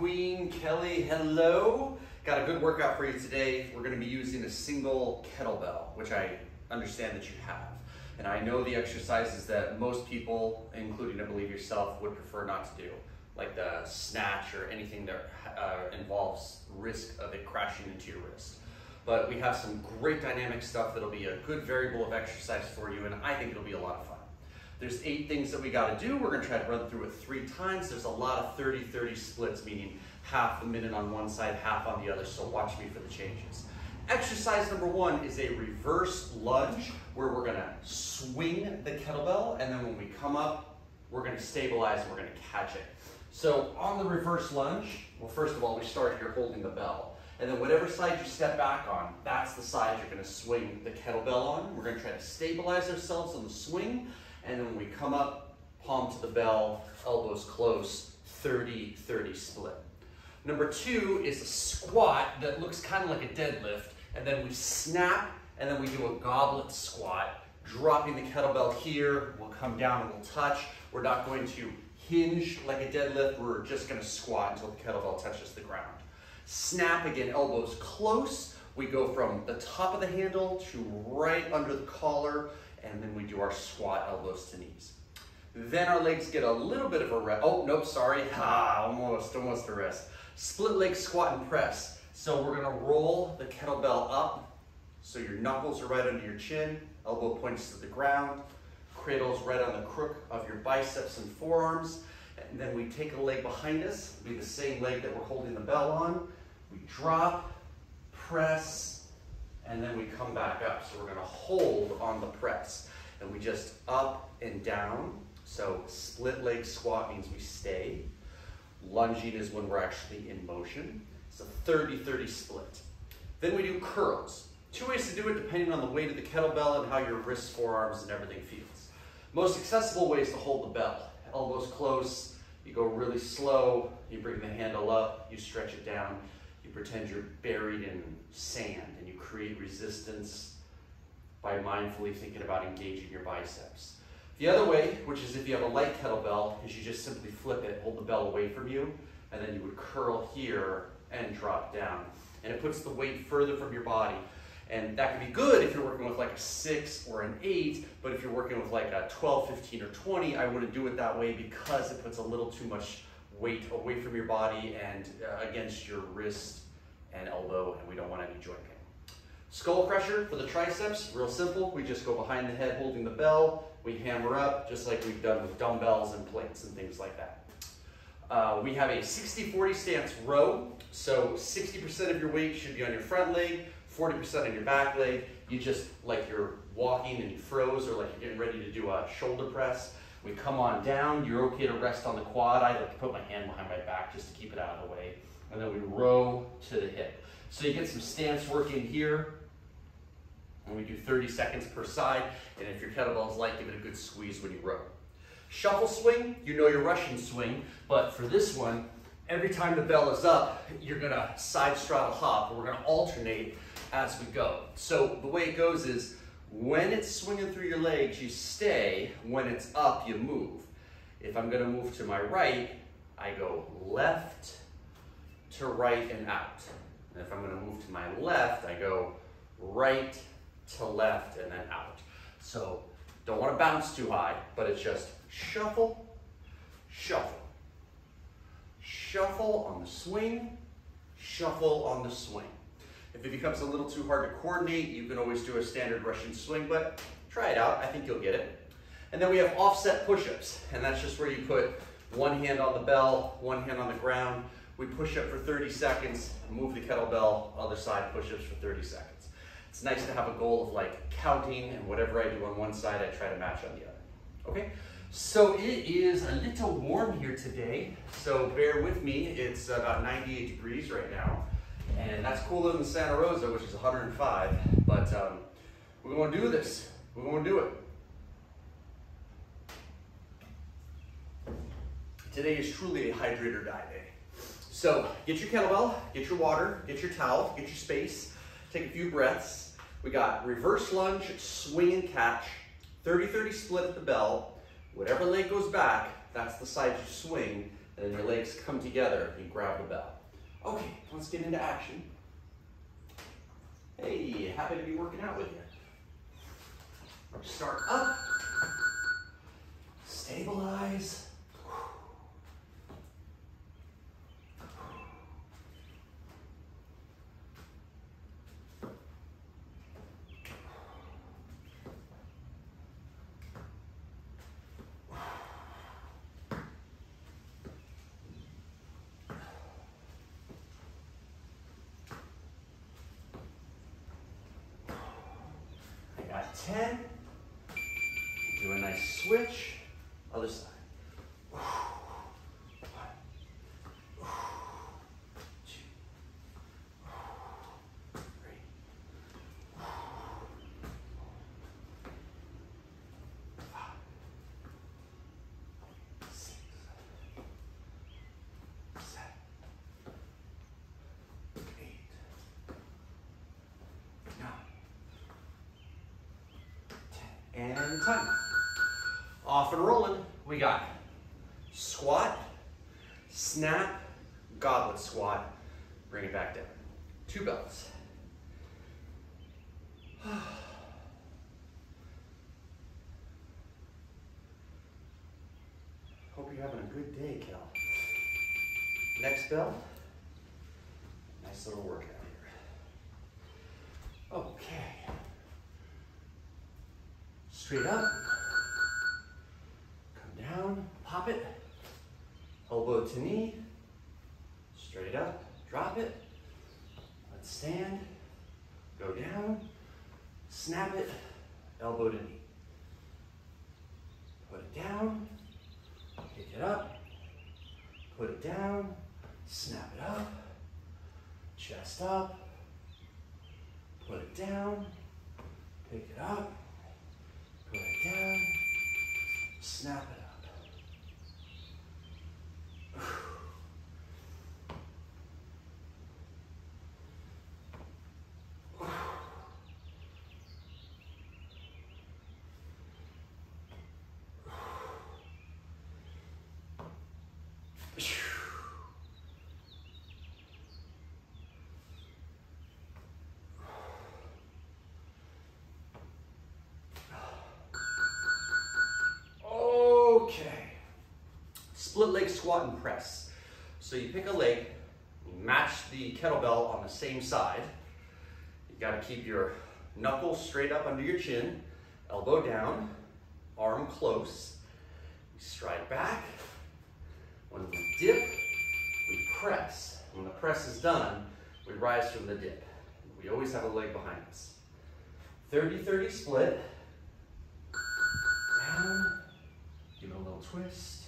Queen Kelly, hello. Got a good workout for you today. We're gonna be using a single kettlebell, which I understand that you have. And I know the exercises that most people, including I believe yourself, would prefer not to do, like the snatch or anything that uh, involves risk of it crashing into your wrist. But we have some great dynamic stuff that'll be a good variable of exercise for you, and I think it'll be a lot of fun. There's eight things that we gotta do. We're gonna try to run through it three times. There's a lot of 30-30 splits, meaning half a minute on one side, half on the other, so watch me for the changes. Exercise number one is a reverse lunge, where we're gonna swing the kettlebell, and then when we come up, we're gonna stabilize and we're gonna catch it. So on the reverse lunge, well, first of all, we start here holding the bell. And then whatever side you step back on, that's the side you're gonna swing the kettlebell on. We're gonna try to stabilize ourselves on the swing, and then we come up, palm to the bell, elbows close, 30-30 split. Number two is a squat that looks kind of like a deadlift, and then we snap, and then we do a goblet squat, dropping the kettlebell here, we'll come down and we'll touch. We're not going to hinge like a deadlift, we're just gonna squat until the kettlebell touches the ground. Snap again, elbows close. We go from the top of the handle to right under the collar, and then we do our squat elbows to knees. Then our legs get a little bit of a rest. Oh, nope, sorry. Ah, almost, almost a rest. Split leg squat and press. So we're gonna roll the kettlebell up so your knuckles are right under your chin, elbow points to the ground, cradles right on the crook of your biceps and forearms. And then we take a leg behind us, be the same leg that we're holding the bell on. We drop, press, and then we come back up. So we're gonna hold on the press. And we just up and down. So split leg squat means we stay. Lunging is when we're actually in motion. It's a 30-30 split. Then we do curls. Two ways to do it depending on the weight of the kettlebell and how your wrists, forearms, and everything feels. Most accessible way is to hold the bell. Elbows close, you go really slow, you bring the handle up, you stretch it down, you pretend you're buried in sand and you create resistance by mindfully thinking about engaging your biceps. The other way, which is if you have a light kettlebell, is you just simply flip it, hold the bell away from you, and then you would curl here and drop down. And it puts the weight further from your body. And that can be good if you're working with like a six or an eight, but if you're working with like a 12, 15, or 20, I wouldn't do it that way because it puts a little too much weight away from your body and uh, against your wrist and elbow, and we don't want any joint pain. Skull crusher for the triceps, real simple. We just go behind the head holding the bell. We hammer up just like we've done with dumbbells and plates and things like that. Uh, we have a 60-40 stance row. So 60% of your weight should be on your front leg, 40% on your back leg. You just, like you're walking and you froze or like you're getting ready to do a shoulder press. We come on down. You're okay to rest on the quad. I like to put my hand behind my back just to keep it out of the way. And then we row to the hip. So you get some stance work in here. And we do 30 seconds per side. And if your kettlebell is light, give it a good squeeze when you row. Shuffle swing, you know your Russian swing, but for this one, every time the bell is up, you're gonna side straddle hop, we're gonna alternate as we go. So the way it goes is, when it's swinging through your legs, you stay. When it's up, you move. If I'm gonna move to my right, I go left to right and out. And if I'm gonna move to my left, I go right to left and then out. So don't wanna bounce too high, but it's just shuffle, shuffle. Shuffle on the swing, shuffle on the swing. If it becomes a little too hard to coordinate, you can always do a standard Russian swing, but try it out. I think you'll get it. And then we have offset push-ups, and that's just where you put one hand on the bell, one hand on the ground. We push up for 30 seconds, move the kettlebell, other side push-ups for 30 seconds. It's nice to have a goal of like counting, and whatever I do on one side, I try to match on the other. Okay, so it is a little warm here today, so bear with me. It's about 98 degrees right now. And that's cooler than Santa Rosa, which is 105. But um, we're going to do this. We're going to do it. Today is truly a hydrate or die day. So get your kettlebell, get your water, get your towel, get your space, take a few breaths. We got reverse lunge, swing and catch, 30-30 split at the bell. Whatever leg goes back, that's the side you swing. and then your legs come together, you grab the bell. Okay, let's get into action. Hey, happy to be working out with you. Start up, stabilize, Got 10. Do a nice switch. Other side. And time. Off and rolling. We got squat, snap, goblet squat. Bring it back down. Two belts. Hope you're having a good day, Kel. Next bell. Nice little workout here. Okay straight up, come down, pop it, elbow to knee, straight up, drop it, let's stand, go down, snap it, elbow to knee. Put it down, pick it up, put it down, snap it up, chest up, put it down, pick it up, Put it down. Snap it up. Split leg squat and press. So you pick a leg, match the kettlebell on the same side. You gotta keep your knuckles straight up under your chin, elbow down, arm close. We stride back. When we dip, we press. When the press is done, we rise from the dip. We always have a leg behind us. 30-30 split. Down, give it a little twist.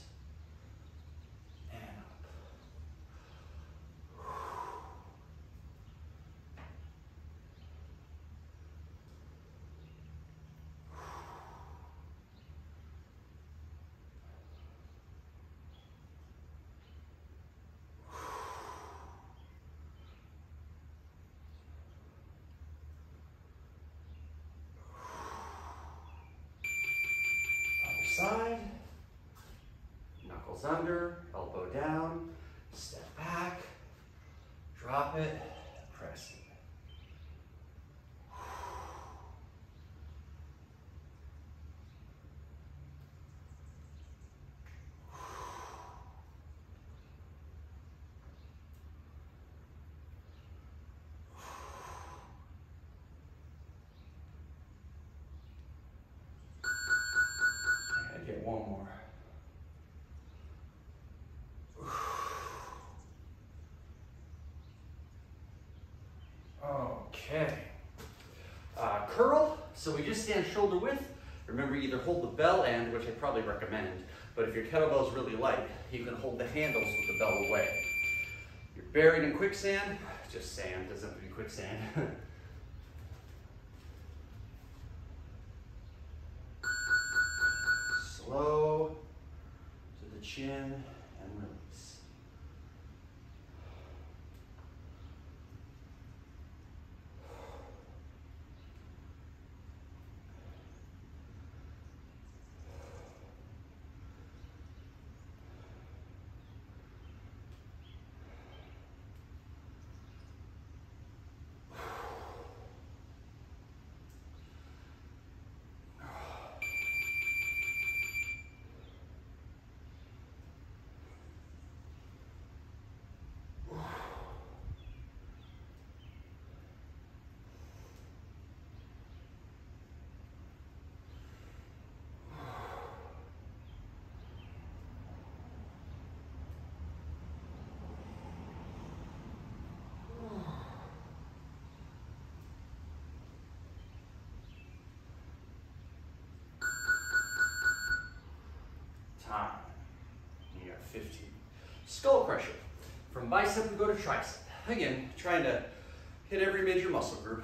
Side, knuckles under, elbow down, step back, drop it, press it. one more. Okay. Uh, curl, so we just stand shoulder width. Remember, either hold the bell end, which I probably recommend, but if your kettlebell is really light, you can hold the handles with the bell away. You're buried in quicksand, just sand, doesn't have to be quicksand. Slow to the chin and release. skull crusher. From bicep, we go to tricep. Again, trying to hit every major muscle group.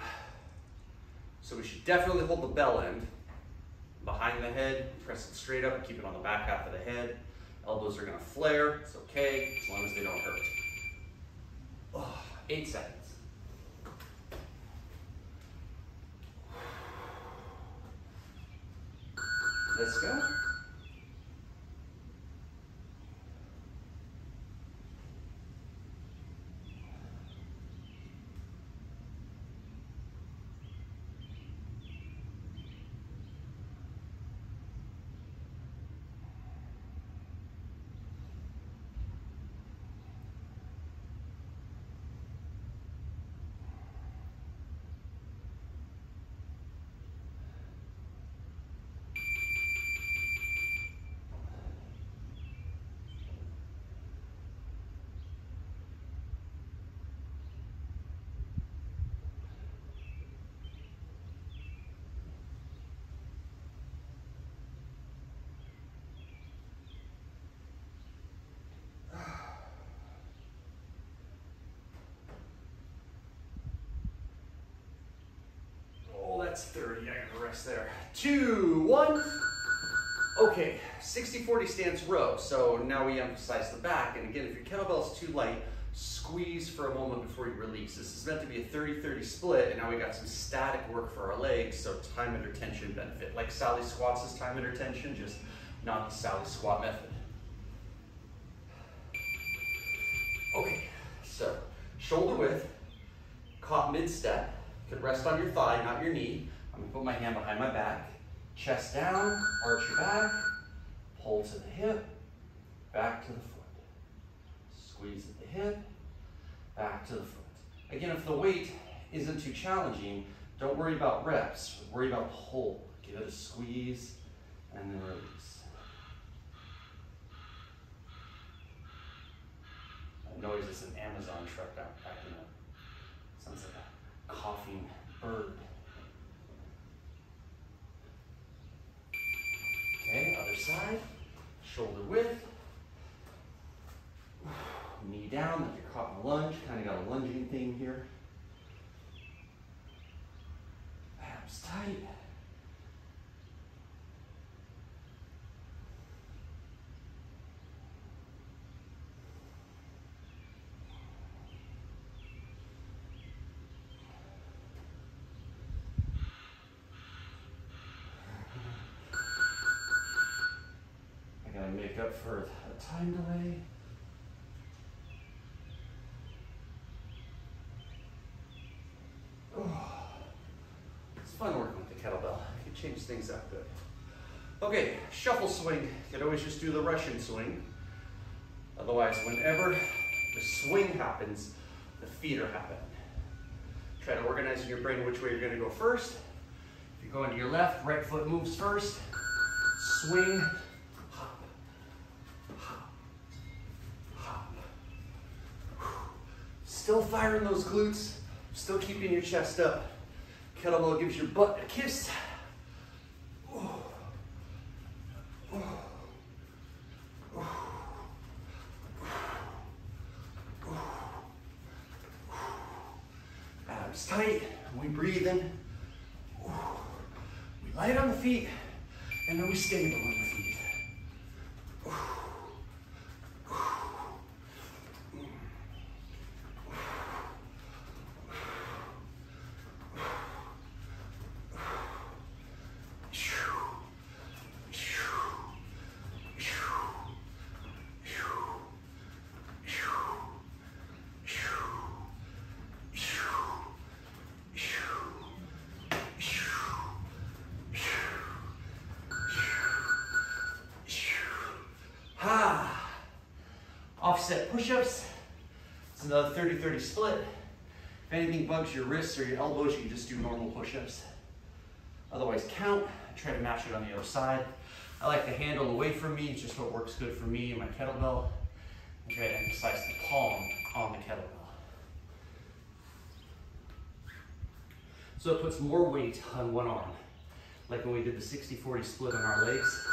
So we should definitely hold the bell end behind the head, press it straight up, keep it on the back half of the head. Elbows are gonna flare, it's okay, as long as they don't hurt. Oh, eight seconds. Let's go. That's 30. I gotta rest there. Two, one. Okay, 60-40 stance row. So now we emphasize the back. And again, if your kettlebell is too light, squeeze for a moment before you release. This is meant to be a 30-30 split, and now we got some static work for our legs, so time under tension benefit. Like Sally squats is time under tension, just not the Sally squat method. Okay, so shoulder width, caught mid-step, could rest on your thigh, not your knee. I'm gonna put my hand behind my back. Chest down, arch your back, pull to the hip, back to the foot. Squeeze at the hip, back to the foot. Again, if the weight isn't too challenging, don't worry about reps, worry about pull. Give it a squeeze and then release. That noise is an Amazon truck out backing up. A coughing bird. Okay, other side. Shoulder width. Knee down, like you're caught in a lunge. Kind of got a lunging thing here. Abs tight. I gotta make up for a time delay. Oh, it's fun working with the kettlebell. You can change things up good. Okay, shuffle swing. You can always just do the Russian swing. Otherwise, whenever the swing happens, the feet are happening. Try to organize in your brain which way you're gonna go first. If you're going to your left, right foot moves first. Swing, hop, hop, hop. Still firing those glutes, still keeping your chest up. Kettlebell gives your butt a kiss. Abs tight, we breathe in. We light on the feet, and then we stand on the feet. Ha! Offset push-ups. It's another 30-30 split. If anything bugs your wrists or your elbows, you can just do normal push-ups. Otherwise, count. Try to match it on the other side. I like the handle away from me. It's just what works good for me and my kettlebell. And try to emphasize the palm on the kettlebell. So it puts more weight on one arm. Like when we did the 60-40 split on our legs.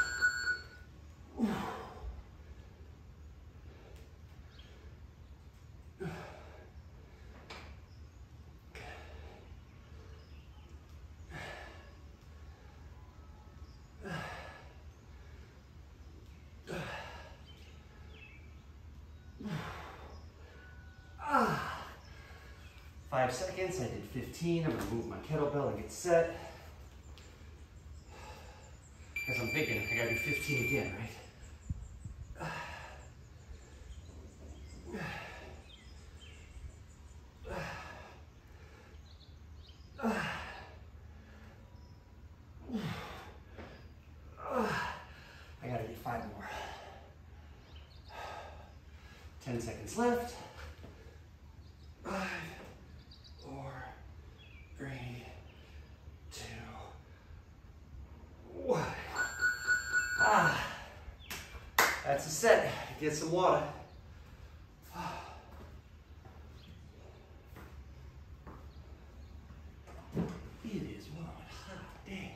Five seconds, I did 15. I'm gonna move my kettlebell and get set. Because I'm thinking I gotta do 15 again, right? I gotta get five more. 10 seconds left. Five, four, three, two, one. Ah, that's a set. Get some water. It is one hot day.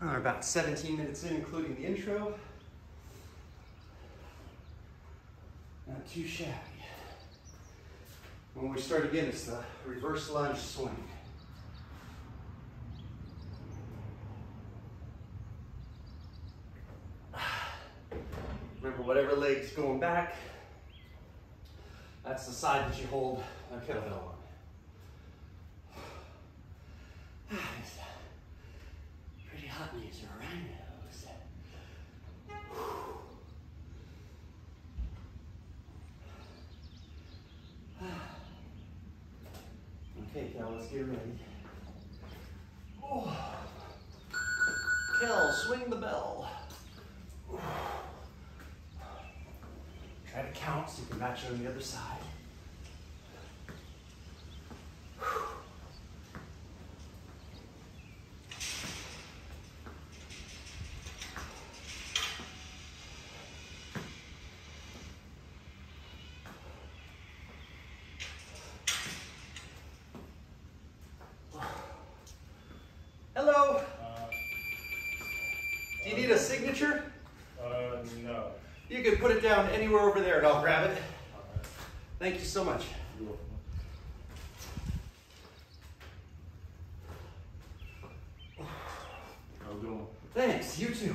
We're about 17 minutes in, including the intro. Not too shabby. When we start again, it's the reverse lunge swing. Remember, whatever leg's going back, that's the side that you hold a kettlebell on. Pretty hot in these rhinos. Okay, Cal, let's get ready. Oh. Kel, swing the bell. Try to count so you can match it on the other side. Hello. Uh, Do you need a signature? Can put it down anywhere over there and I'll grab it. Thank you so much. You're welcome. How we doing? Thanks, you too.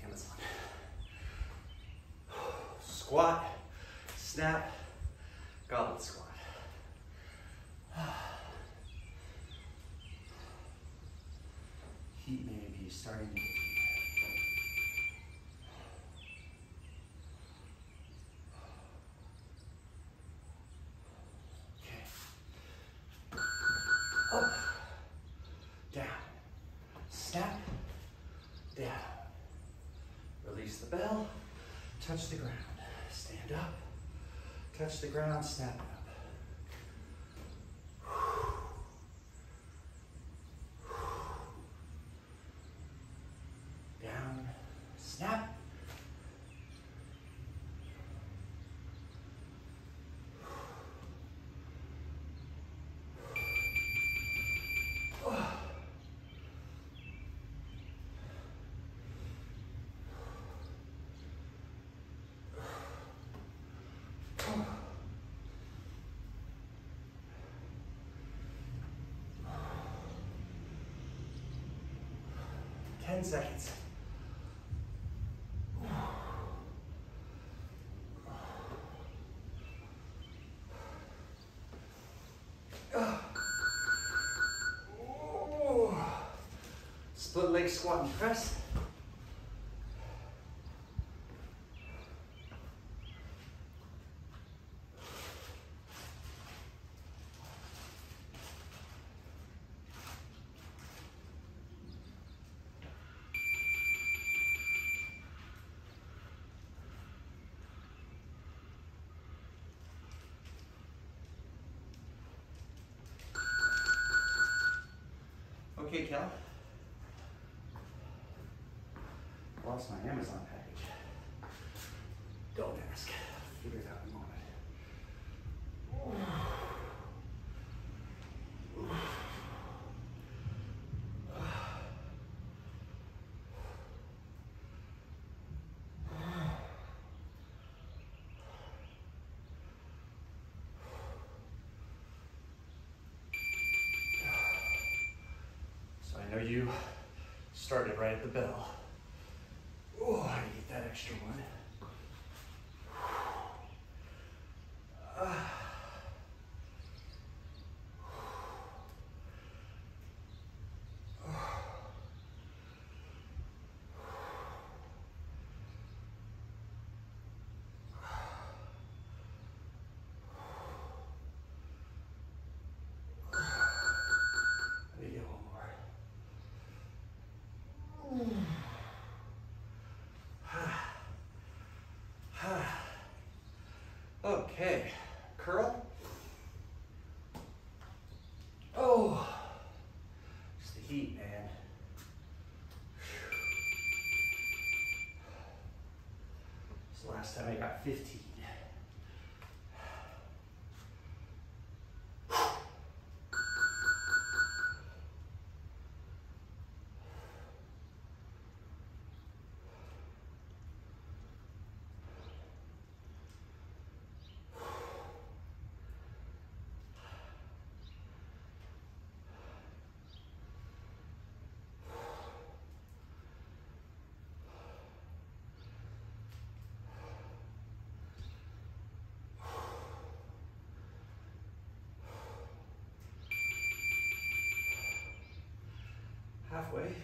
Cameras on. Squat, snap, goblet squat. Heat may be starting to down, snap, down. Release the bell, touch the ground. Stand up, touch the ground, snap 10 seconds. Split leg squat and press. Amazon package. Don't ask. Figure it out in a moment. So I know you started right at the bell. Okay, curl. Oh, it's the heat, man. It's the last time I got 15. Halfway.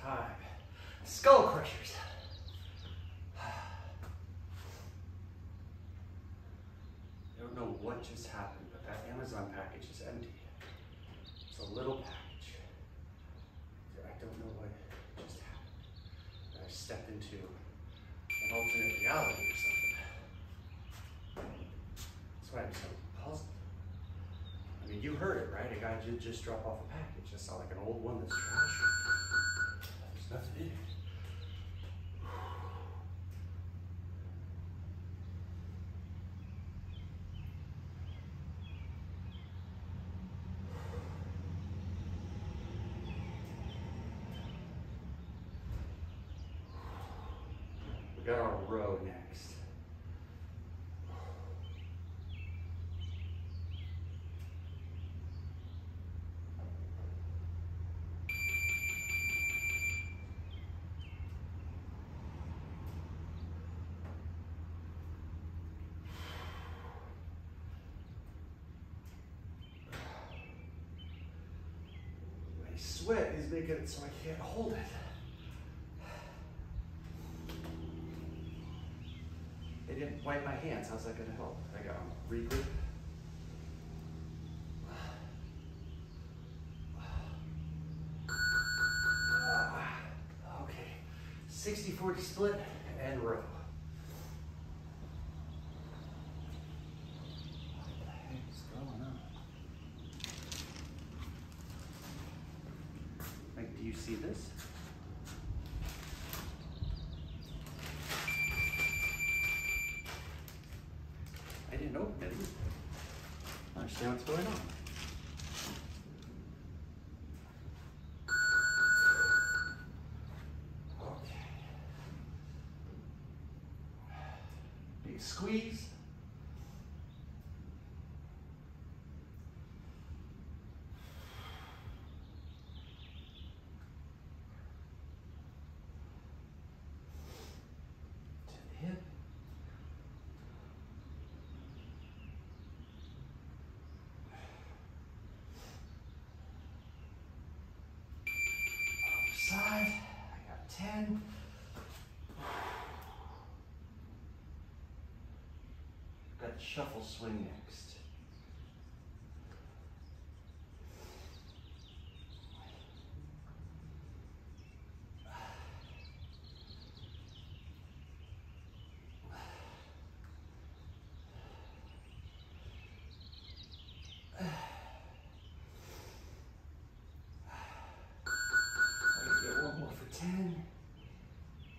Time. Skull crushers. I don't know what just happened, but that Amazon package is empty. It's a little package. I don't know what just happened. I stepped into an alternate reality or something. That's why I'm so puzzled. I mean, you heard it, right? A guy did just drop off a package. I saw like an old one that's trash. There's nothing in it. Got our row next. My sweat is making it so I can't hold it. They didn't wipe my hands. How's that gonna help? I got regroup. Okay, 60-40 split and row. Going? Like, do you see this? I didn't open it. either. Understand what's going on. Okay. Big squeeze. shuffle swing next.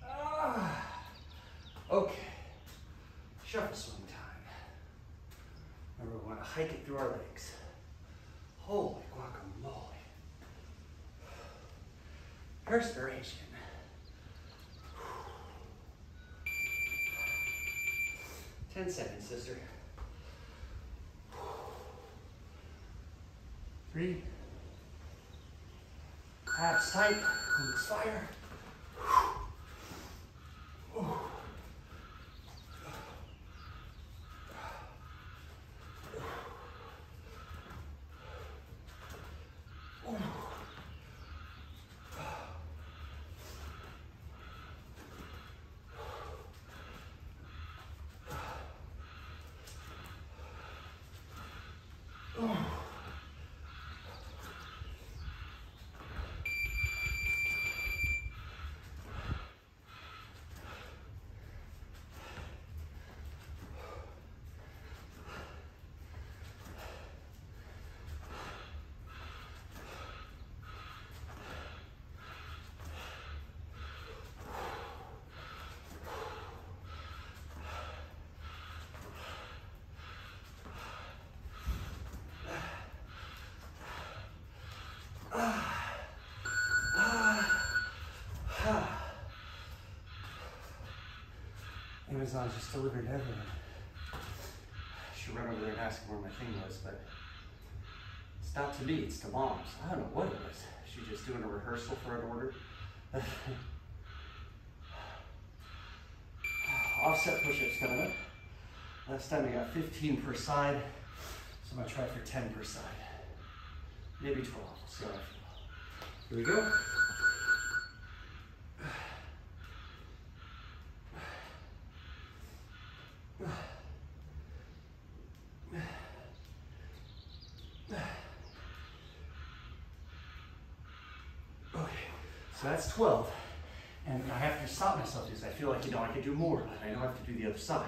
Ah, okay. Shuffle swing hike it through our legs. Holy guacamole. Perspiration. Ten seconds, sister. Three. Abs tight, glutes fire. Amazon just delivered everything. I should run over there and ask where my thing was, but it's not to me, it's to mom's. I don't know what it was. She's just doing a rehearsal for an order. Offset push-ups coming up. Last time I got 15 per side, so I'm gonna try for 10 per side. Maybe 12, we'll see how I feel. Here we go. Okay, so that's 12. And I have to stop myself because I feel like, you know, I could do more, but I know I have to do the other side.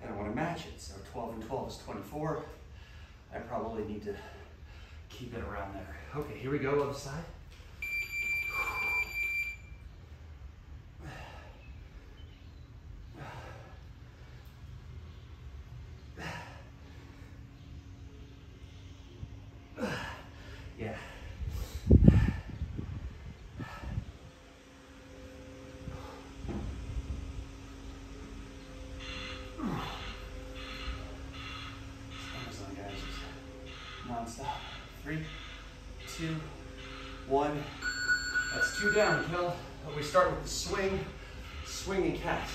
And I want to match it. So 12 and 12 is 24. I probably need to keep it around there. Okay, here we go, other side. Yeah. Amazon guys, just non-stop. Three, two, one. That's two down, Kel. We start with the swing, swing and catch.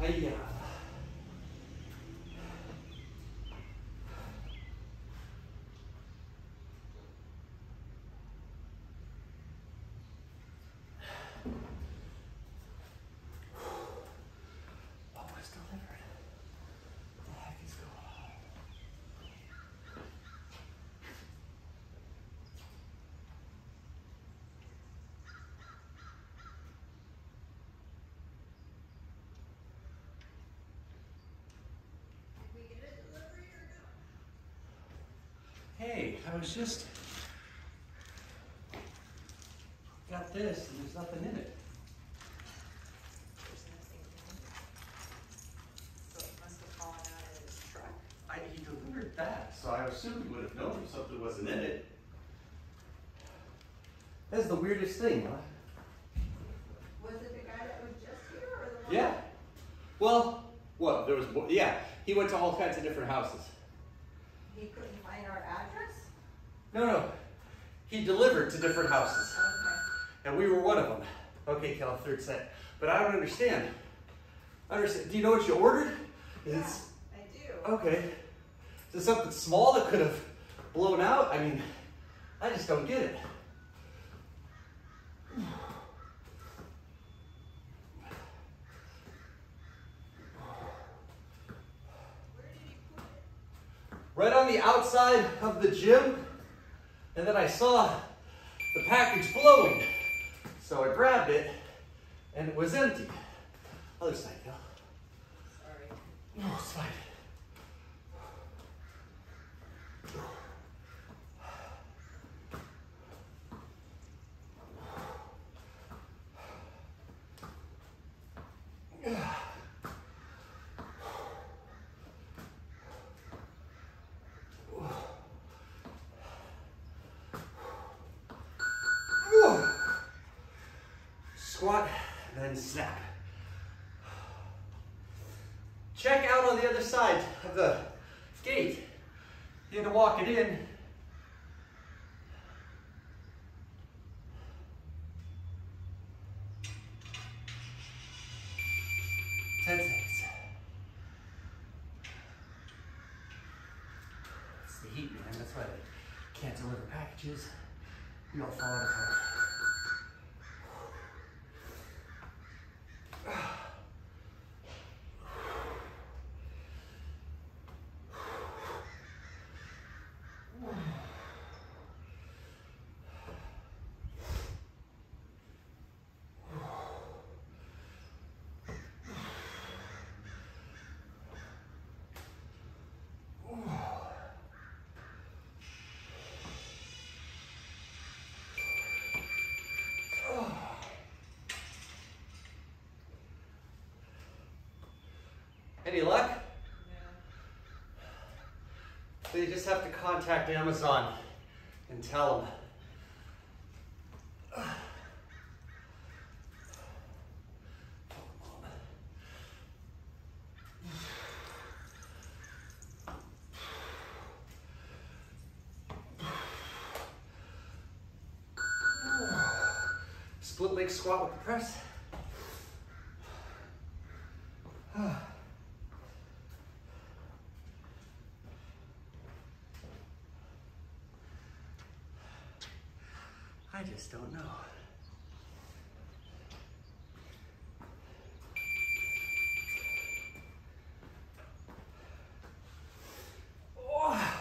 Hiya. What was delivered? What the heck is going on? Hey, I was just got this and there's nothing in it. So it must have fallen out of his truck. I, he delivered that, so I assumed he would have known if something wasn't in it. That's the weirdest thing, huh? Was it the guy that was just here or the one? Yeah. Well, well, there was, yeah, he went to all kinds of different houses. He couldn't find our address? No, no, he delivered to different houses, oh, Okay. and we were one of them. Okay, Cal, third set. But I don't understand. I understand. Do you know what you ordered? Yeah, it s- I do. Okay. Is it something small that could have blown out? I mean, I just don't get it. Where did he put it? Right on the outside of the gym, and then I saw the package blowing. So I grabbed it, and it was empty. Other side, Cal. Sorry. No, it's fine. squat, then snap. Check out on the other side of the gate. You have to walk it in. Ten seconds. It's the heat, man. That's why they can't deliver packages. We all fall apart. Any luck? So you just have to contact Amazon and tell them. Split leg squat with the press. I just don't know. Oh.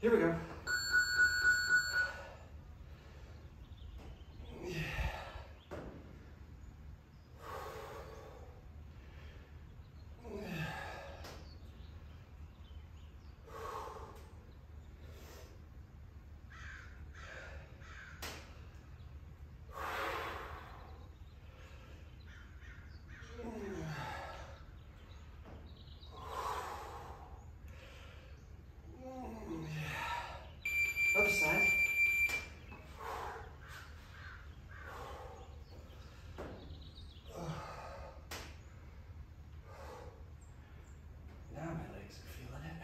Here we go. Other side. Now my legs are feeling it.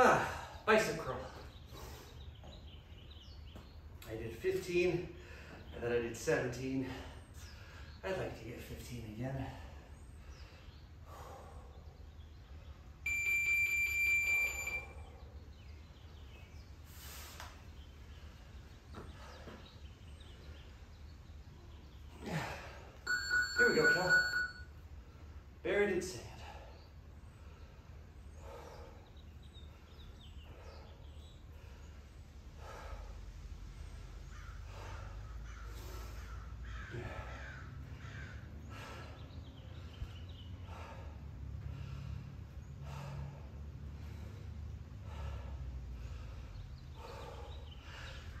Ah, bicep curl. I did 15, and then I did 17. I'd like to get 15 again. Here we go, Cal. Buried in sand.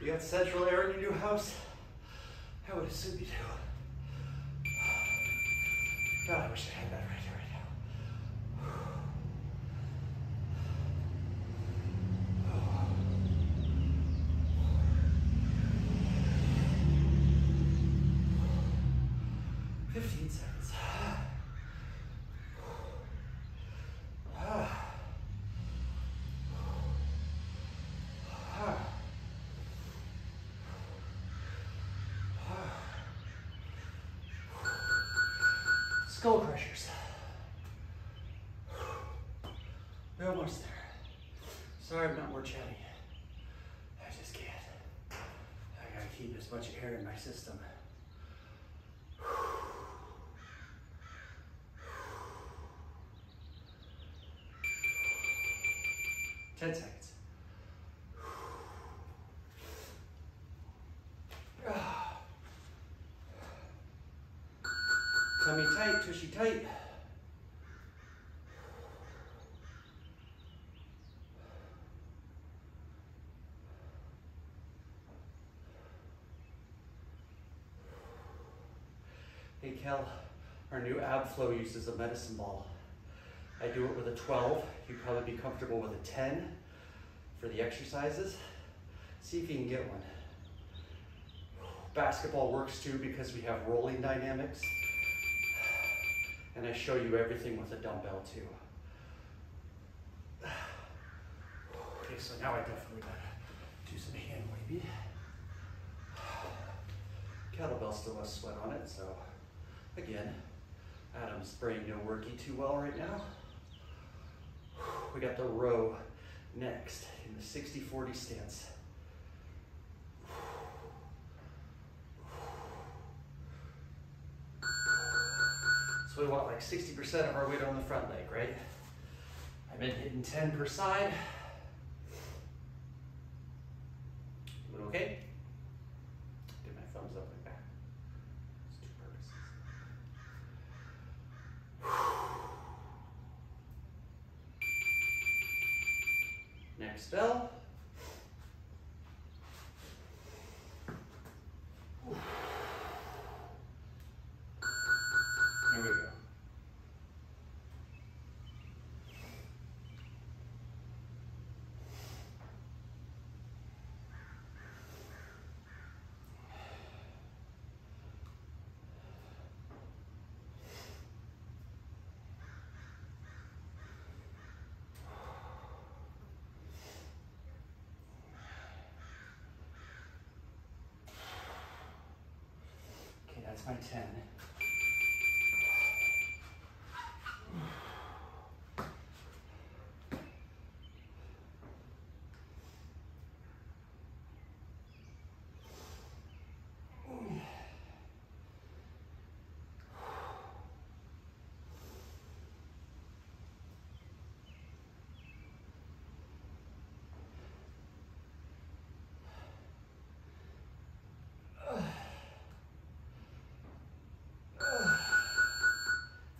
You got central air in your new house? I would assume you do. God, I wish I had that right here, right now. Fifteen seconds. Skull crushers. We're almost there. Sorry I'm not more chatty. I just can't. I gotta keep as much air in my system. Ten seconds. tissue tight. Hey Kel, our new ab flow uses a medicine ball. I do it with a 12. You'd probably be comfortable with a 10 for the exercises. See if you can get one. Basketball works too because we have rolling dynamics. And I show you everything with a dumbbell too. Okay, so now I definitely gotta do some hand wavy. Kettlebell still has sweat on it, so again, Adam's brain no working too well right now. We got the row next in the 60-40 stance. So we want like 60% of our weight on the front leg, right? I've been hitting 10 per side. Doing okay? Give my thumbs up like that. It's two purposes. Next bell. Here we go. Okay, 10.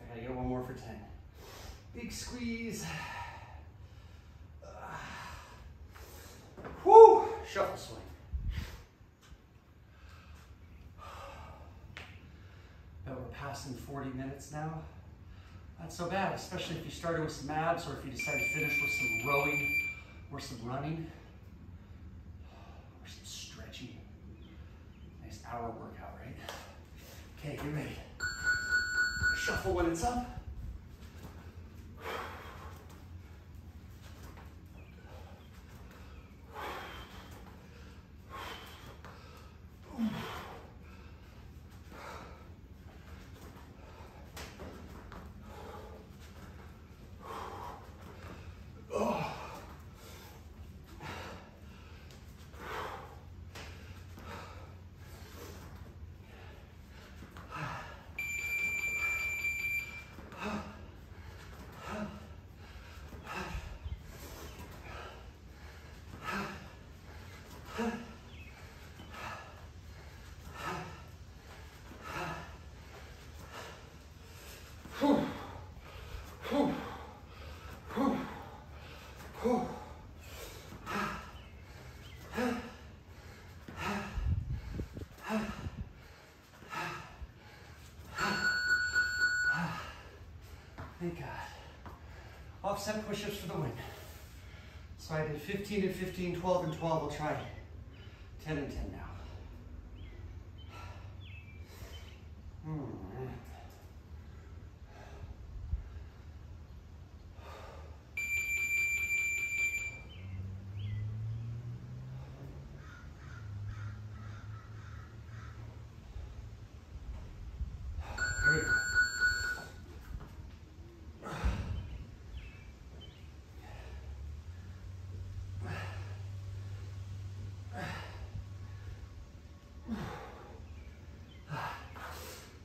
I gotta get one more for 10. Big squeeze. Whoo! Shuffle swing. Bet we're passing 40 minutes now. Not so bad, especially if you started with some abs or if you decide to finish with some rowing or some running or some stretching. Nice hour workout, right? Okay, get ready. Shuffle when it's up. Whew. Whew. Whew. Whew. God. Offset push-ups for the win. So I did 15 and 15, 12 and 12. We'll try 10 and 10 now. Hmm. Here we go.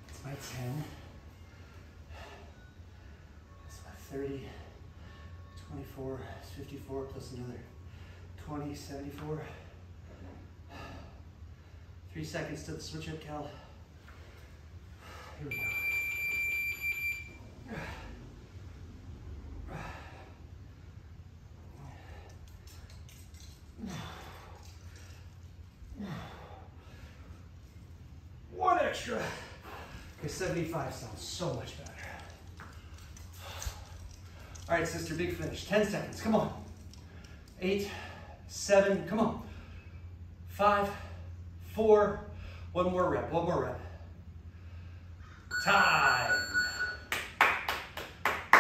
That's my 10. That's my 30. 24, 54 plus another 20, 74. Three seconds to the switch up, Cal. Here we go. One extra. Okay, 75 sounds so much better. All right, sister, big finish. 10 seconds, come on. Eight, seven, come on. Five, four, one more rep, one more rep. Time.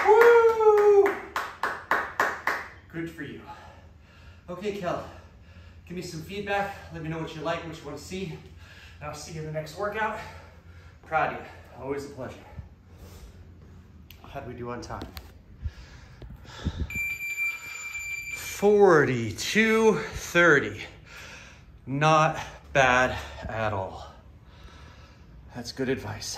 Woo! Good for you. Okay, Kel, give me some feedback. Let me know what you like, what you want to see. And I'll see you in the next workout. Proud of you. Always a pleasure. How'd we do on time? 42 30. Not bad at all. That's good advice.